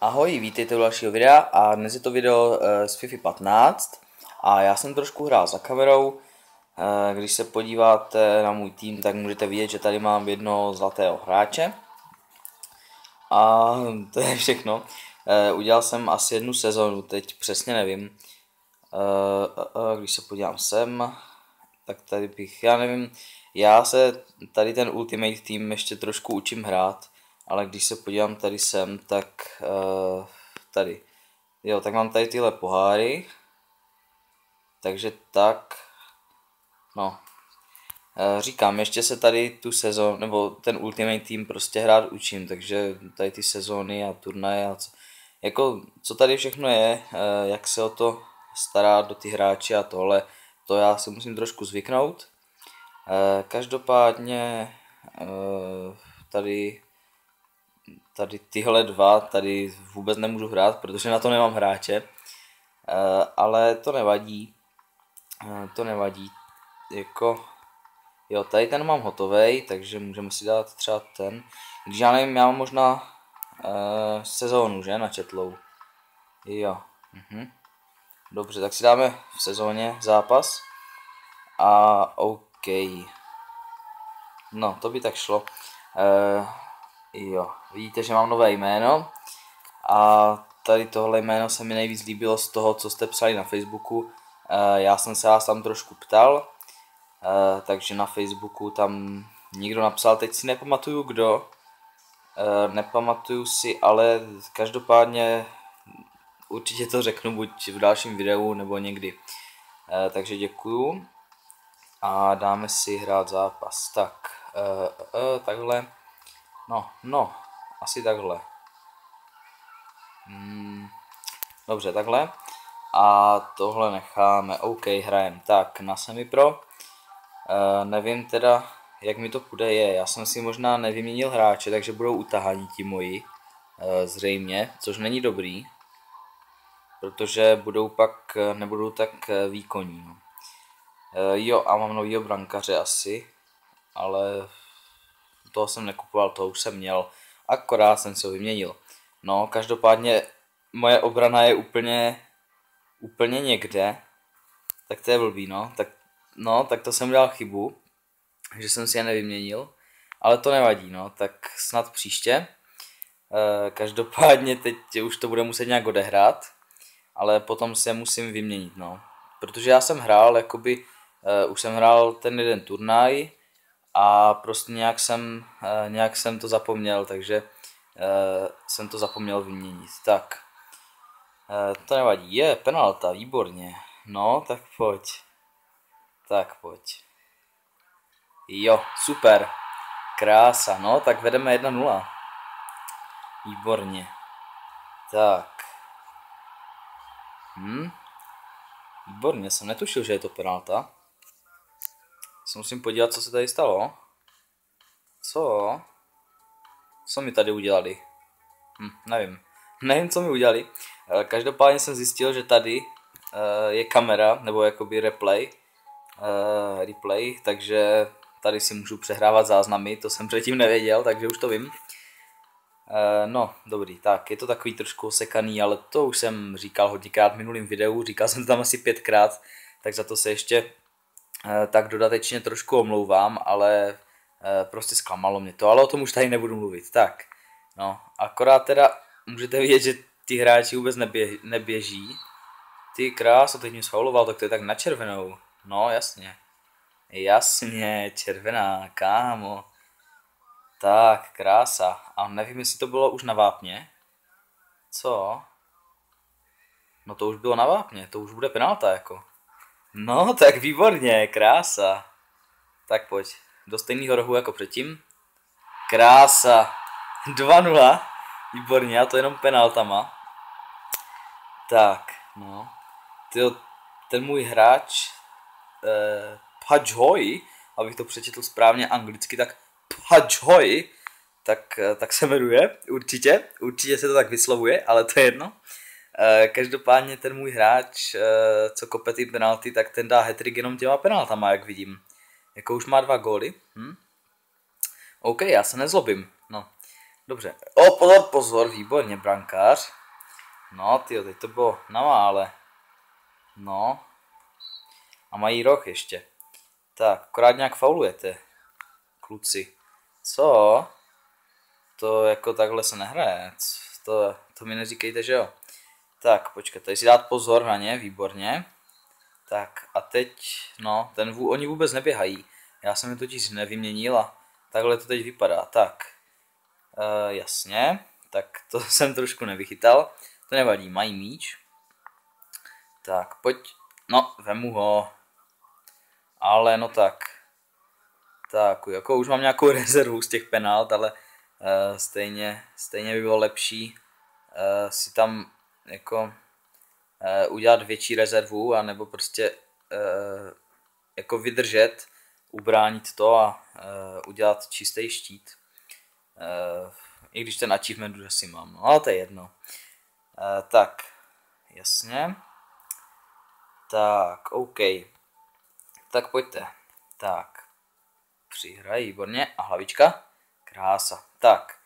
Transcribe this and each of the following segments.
Ahoj, vítejte u dalšího videa a dnes je to video eh, z FIFA 15 a já jsem trošku hrál za kamerou. Eh, Když se podíváte na můj tým, tak můžete vidět, že tady mám jednoho zlatého hráče. A to je všechno. Eh, Udělal jsem asi jednu sezonu, teď přesně nevím. Když se podívám sem, tak tady bych, já nevím, já se tady ten Ultimate Team ještě trošku učím hrát, ale když se podívám tady sem, tak uh, tady, jo, tak mám tady tyhle poháry, takže tak, no, uh, říkám, ještě se tady tu sezon, nebo ten Ultimate Team prostě hrát učím, takže tady ty sezóny a turnaje a co, jako, co tady všechno je, uh, jak se o to stará do ty hráči a tohle, to já si musím trošku zvyknout. Každopádně tady, tady tyhle dva tady vůbec nemůžu hrát, protože na to nemám hráče, Eh, ale to nevadí, Eh, to nevadí, jako, jo, tady ten mám hotový, takže můžeme si dát třeba ten, když já nevím, já mám možná eh, sezónu, že, načetlou, jo, mhm. Dobře, tak si dáme v sezóně zápas. A OK. No, to by tak šlo. E, jo, vidíte, že mám nové jméno. A tady tohle jméno se mi nejvíc líbilo z toho, co jste psali na Facebooku. E, já jsem se vás tam trošku ptal, e, takže na Facebooku tam někdo napsal, teď si nepamatuju kdo, e, nepamatuju si, ale každopádně určitě to řeknu buď v dalším videu nebo někdy. Takže děkuju a dáme si hrát zápas. Tak, takhle. No, no, asi takhle. Hmm, dobře, takhle. A tohle necháme. OK, hrajem. Tak, na semipro. E, nevím teda, jak mi to půjde je. Já jsem si možná nevyměnil hráče, takže budou utahaní ti moji. E, zřejmě, což není dobrý protože budou pak, nebudou tak výkonní. E, jo, a mám novýho brankaře asi, ale toho jsem nekupoval, toho už jsem měl, akorát jsem se ho vyměnil. No, každopádně moje obrana je úplně, úplně někde, tak to je blbý, no. Tak, no, tak to jsem udělal chybu, že jsem si je nevyměnil, ale to nevadí, no, tak snad příště. E, každopádně teď už to bude muset nějak odehrát, ale potom se musím vyměnit, no. Protože já jsem hrál, jakoby, uh, už jsem hrál ten jeden turnaj a prostě nějak jsem, uh, nějak jsem to zapomněl, takže uh, jsem to zapomněl vyměnit. Tak, uh, to nevadí, je penalta, výborně. No, tak pojď. Tak pojď. Jo, super. Krása, no, tak vedeme 1-0. Výborně. Tak. Hm? Výborně, jsem netušil, že je to penalta. Se musím podívat, co se tady stalo. Co? Co mi tady udělali? Hm, nevím. Nevím, co mi udělali. Eh, každopádně jsem zjistil, že tady uh, je kamera, nebo jakoby replay, uh, replay, takže tady si můžu přehrávat záznamy, to jsem předtím nevěděl, takže už to vím. No, dobrý, tak je to takový trošku osekaný, ale to už jsem říkal hodněkrát v minulém videu, říkal jsem to tam asi pětkrát, tak za to se ještě tak dodatečně trošku omlouvám, ale uh, prostě zklamalo mě to, ale o tom už tady nebudu mluvit. Tak, no, akorát teda můžete vidět, že ty hráči vůbec nebě, neběží. Ty krás, teď mě sfauloval, tak to je tak na červenou. No, jasně. Jasně, červená, kámo. Tak, krása. A nevím, jestli to bylo už na vápně. Co? No to už bylo na vápně, to už bude penalta jako. No, tak výborně, krása. Tak pojď, do stejného rohu jako předtím. Krása. 2-0. Výborně, a to jenom penaltama. Tak, no. Tyjo, ten můj hráč, eh, Pajhoj, abych to přečetl správně anglicky, tak Pajhoj, tak, tak se jmenuje, určitě, určitě se to tak vyslovuje, ale to je jedno. Každopádně ten můj hráč, co kope ty penalty, tak ten dá hetrik jenom těma penaltama, jak vidím. Jako už má dva góly. Hm? OK, já se nezlobím. No. Dobře. O, pozor, pozor, výborně, brankář. No, ty teď to bylo na mále. No. A mají roh ještě. Tak, akorát nějak faulujete. Kluci. Co? To jako takhle se nehraje. To, to mi neříkejte, že jo. Tak, počkej, tady si dát pozor na ně, výborně. Tak a teď, no, ten vů, oni vůbec neběhají. Já jsem je totiž nevyměnil a takhle to teď vypadá. Tak, e, jasně, tak to jsem trošku nevychytal. To nevadí, mají míč. Tak, pojď, no, vemu ho. Ale no tak, tak, jako už mám nějakou rezervu z těch penalt, ale uh, stejně, stejně by bylo lepší uh, si tam jako uh, udělat větší rezervu, anebo prostě uh, jako vydržet, ubránit to a uh, udělat čistý štít. Uh, I když ten achievement už asi mám, no ale to je jedno. Uh, tak, jasně. Tak, OK. Tak pojďte. Tak. Přihrají, výborně. A hlavička? Krása. Tak.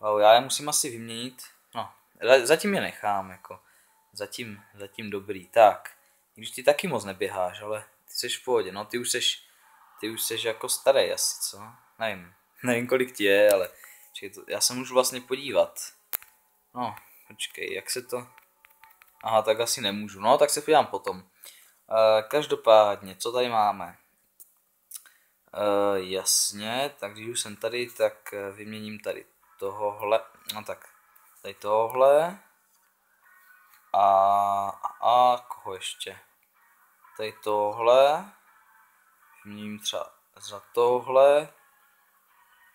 Wow, já je musím asi vyměnit. Zatím je nechám, jako. Zatím, zatím dobrý. Tak. Když ty taky moc neběháš, ale ty jsi v pohodě. No, ty už jsi, ty už jsi jako starý asi, co? Nevím. Nevím, kolik ti je, ale čekaj, to, já se můžu vlastně podívat. No, počkej, jak se to... Aha, tak asi nemůžu. No, tak se podívám potom. Uh, každopádně, co tady máme? Uh, jasně, tak když už jsem tady, tak eh, vyměním tady tohohle, no tak tady tohle a, a koho ještě? Tady tohle, vyměním třeba za tohle,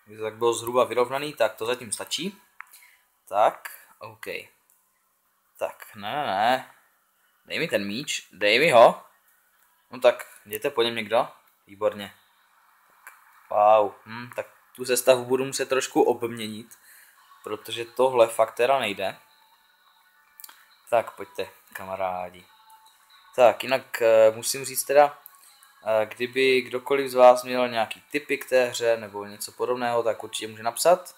kdyby to tak bylo zhruba vyrovnaný, tak to zatím stačí. Tak, OK. Tak, ne, ne, ne. Dej mi ten míč, dej mi ho. No tak, jděte po něm někdo. Výborně. Wow, hm, tak tu sestavu budu muset trošku obměnit, protože tohle fakt teda nejde. Tak pojďte, kamarádi. Tak, jinak uh, musím říct teda, uh, kdyby kdokoliv z vás měl nějaký tipy k té hře nebo něco podobného, tak určitě může napsat.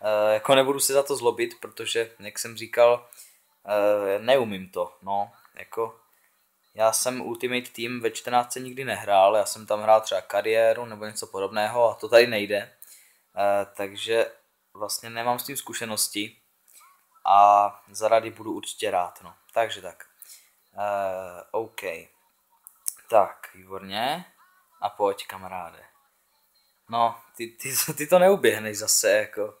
Uh, jako nebudu se za to zlobit, protože, jak jsem říkal, uh, neumím to, no, jako já jsem Ultimate Team ve 14 nikdy nehrál, já jsem tam hrál třeba kariéru nebo něco podobného a to tady nejde. E, takže vlastně nemám s tím zkušenosti a za rady budu určitě rád. No. Takže tak. E, OK. Tak, výborně. A pojď, kamaráde. No, ty, ty, ty to neuběhneš zase, jako.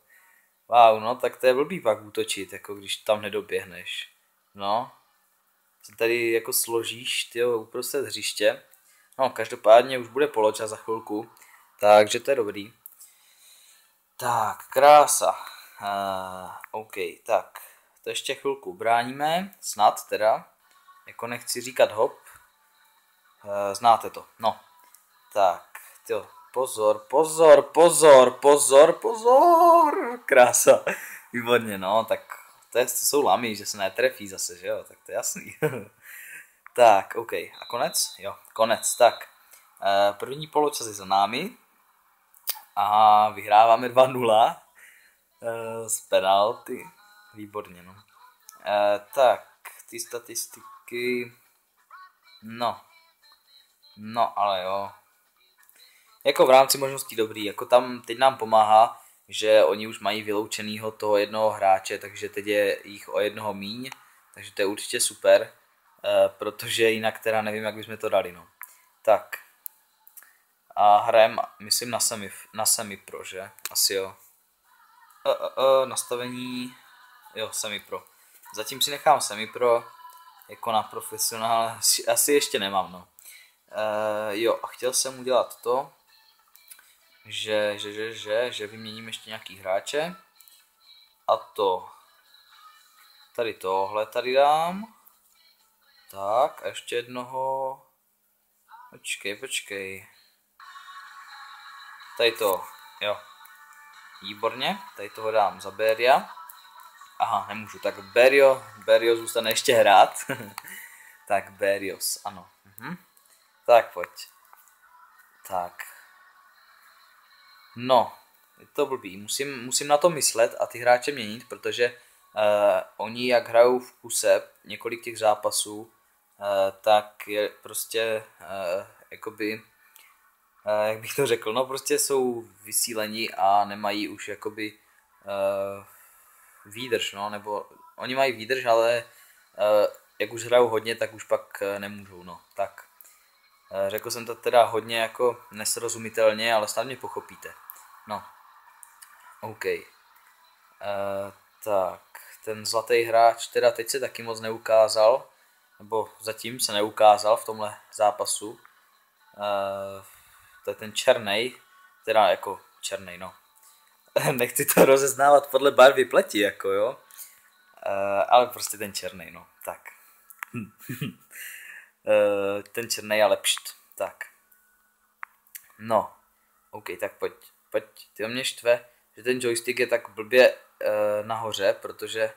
Wow, no, tak to je blbý pak útočit, jako když tam nedoběhneš. No, se tady jako složíš ty uprostřed hřiště. No, každopádně už bude poločas za chvilku, takže to je dobrý. Tak, krása. Uh, OK, tak, to ještě chvilku bráníme, snad teda, jako nechci říkat hop. Uh, znáte to, no. Tak, jo, pozor, pozor, pozor, pozor, pozor, krása. Výborně, no, tak to, je, to jsou lamy, že se netrefí zase, že jo, tak to je jasný. tak, OK. A konec? Jo, konec. Tak, e, první poločas je za námi a vyhráváme 2-0 e, z penalty. Výborně, no. E, tak, ty statistiky... No. No, ale jo. Jako v rámci možností dobrý, jako tam teď nám pomáhá že oni už mají vyloučenýho toho jednoho hráče, takže teď je jich o jednoho míň, takže to je určitě super, eh, protože jinak teda nevím, jak bychom to dali. No. Tak. A hrajem, myslím, na semi, na semi pro, že? Asi jo. E, e, e, nastavení, jo, semi pro. Zatím si nechám semi pro, jako na profesionál, asi, asi ještě nemám, no. E, jo, a chtěl jsem udělat to, že, že, že, že, že vyměním ještě nějaký hráče. A to tady tohle tady dám. Tak a ještě jednoho. Počkej, počkej. Tady to, jo. Výborně, tady toho dám za Beria. Aha, nemůžu, tak Berio, Berio zůstane ještě hrát. tak Berios, ano. Mhm. Tak pojď. Tak, No, je to blbý. Musím, musím na to myslet a ty hráče měnit, protože uh, oni jak hrajou v kuse několik těch zápasů, uh, tak je prostě uh, jakoby, jak bych to řekl, no prostě jsou vysíleni a nemají už jakoby uh, výdrž, no, nebo oni mají výdrž, ale uh, jak už hrajou hodně, tak už pak nemůžou, no, tak. Uh, řekl jsem to teda hodně jako nesrozumitelně, ale snad mě pochopíte. No, OK. Uh, tak, ten zlatý hráč teda teď se taky moc neukázal, nebo zatím se neukázal v tomhle zápasu. Uh, to je ten černý, teda jako černý, no. Nechci to rozeznávat podle barvy pleti, jako jo. Uh, ale prostě ten černý, no. Tak. uh, ten černý ale pšt. Tak. No. OK, tak pojď. Pojď. Ty mě štve že ten joystick je tak blbě e, nahoře, protože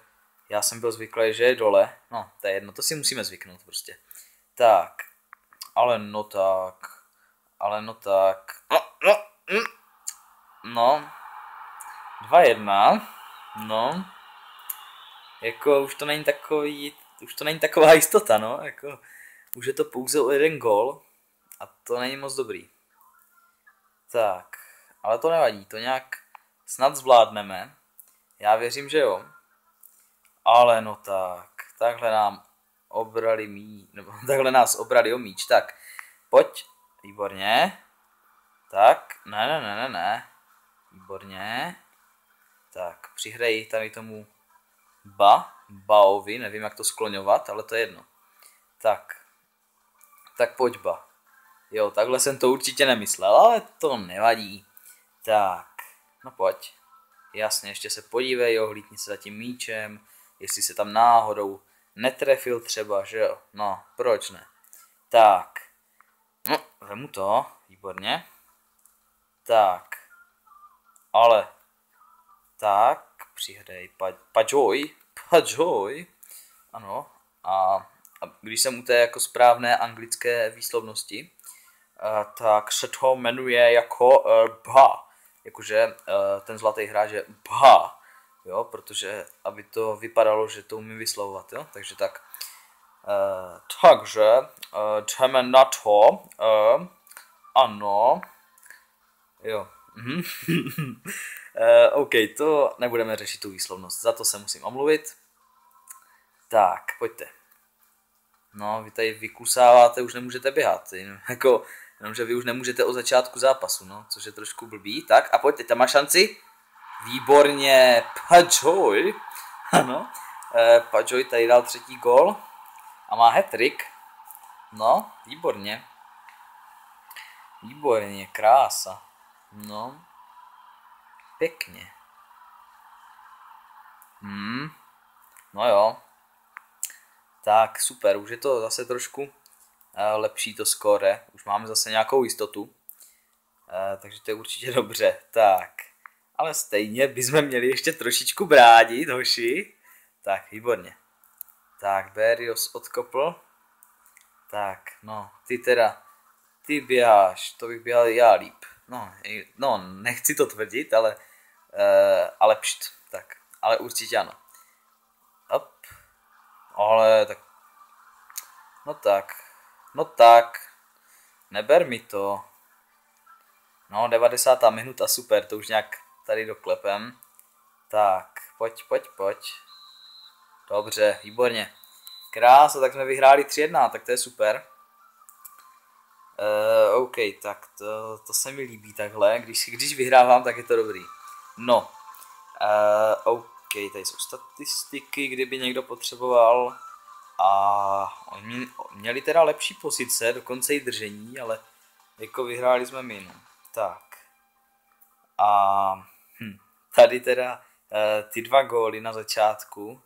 já jsem byl zvyklý, že je dole. No, to je jedno, to si musíme zvyknout prostě. Tak, ale no tak, ale no tak, no, no, mm. no, dva jedna, no, jako už to není takový, už to není taková jistota, no, jako už je to pouze o jeden gol a to není moc dobrý. Tak, ale to nevadí, to nějak snad zvládneme. Já věřím, že jo. Ale no tak, takhle nám obrali mí, nebo takhle nás obrali o míč. Tak, pojď, výborně. Tak, ne, ne, ne, ne, ne. Výborně. Tak, přihrej tady tomu ba, baovi, nevím jak to skloňovat, ale to je jedno. Tak, tak pojď ba. Jo, takhle jsem to určitě nemyslel, ale to nevadí. Tak, No pojď. Jasně, ještě se podívej, jo, hlídni se za tím míčem, jestli se tam náhodou netrefil třeba, že jo. No, proč ne? Tak. No, vemu to, výborně. Tak. Ale. Tak, přihrej, pa, pajoy. Ano, a, a když jsem u té jako správné anglické výslovnosti, uh, tak se to jmenuje jako uh, ba jakože uh, ten zlatý hráč je bha, jo, protože aby to vypadalo, že to umím vyslovovat, jo, takže tak. Takže jdeme na to, uh, ano, jo, OK, to nebudeme řešit tu výslovnost, za to se musím omluvit. Tak, pojďte. No, vy tady vykusáváte, už nemůžete běhat. Jako, Jenomže vy už nemůžete od začátku zápasu, no, což je trošku blbý. Tak a pojď, teď tam má šanci. Výborně, Pajoy. Ano, Pajoy tady dal třetí gol a má hat-trick. No, výborně. Výborně, krása. No, pěkně. Hmm, no jo. Tak, super, už je to zase trošku lepší to skóre. Už máme zase nějakou jistotu. Takže to je určitě dobře. Tak. Ale stejně bychom měli ještě trošičku brádit, hoši. Tak, výborně. Tak, Berios odkopl. Tak, no, ty teda, ty běháš, to bych běhal já líp. No, no nechci to tvrdit, ale, uh, ale pšt, tak, ale určitě ano. Op, ale tak, no tak, No tak, neber mi to. No, 90. minuta, super, to už nějak tady doklepem. Tak, pojď, pojď, pojď. Dobře, výborně. Krása, tak jsme vyhráli 3-1, tak to je super. Uh, OK, tak to, to se mi líbí takhle, když, když vyhrávám, tak je to dobrý. No, uh, OK, tady jsou statistiky, kdyby někdo potřeboval. A oni měli teda lepší pozice, dokonce i držení, ale jako vyhráli jsme my. No. Tak. A hm, tady teda e, ty dva góly na začátku,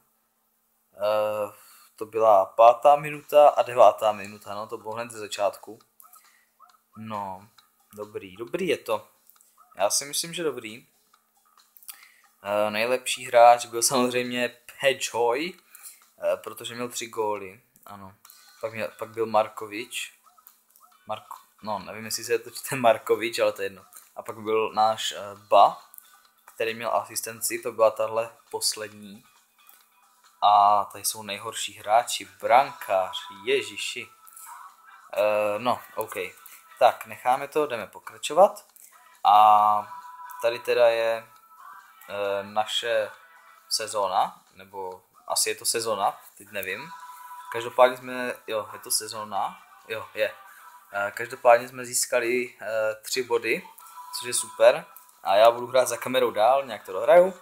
to byla pátá minuta a devátá minuta, no to bylo hned ze začátku. No, dobrý, dobrý je to. Já si myslím, že dobrý. E, nejlepší hráč byl samozřejmě Pejoy, Eh, protože měl tři góly, ano. Pak, měl, pak byl Markovič, Mark, no nevím, jestli se to čte Markovič, ale to je jedno. A pak byl náš uh, Ba, který měl asistenci, to byla tahle poslední. A tady jsou nejhorší hráči, brankář, ježiši. Uh, no, OK. Tak, necháme to, jdeme pokračovat. A tady teda je uh, naše sezóna, nebo asi je to sezóna, teď nevím. Každopádně jsme, jo, je to sezóna, jo, je. Uh, každopádně jsme získali uh, tři body, což je super. A já budu hrát za kamerou dál, nějak to dohraju.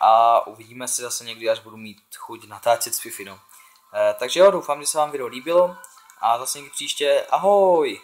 A uvidíme se zase někdy, až budu mít chuť natáčet s Fifinou. Uh, takže jo, doufám, že se vám video líbilo. A zase někdy příště. Ahoj!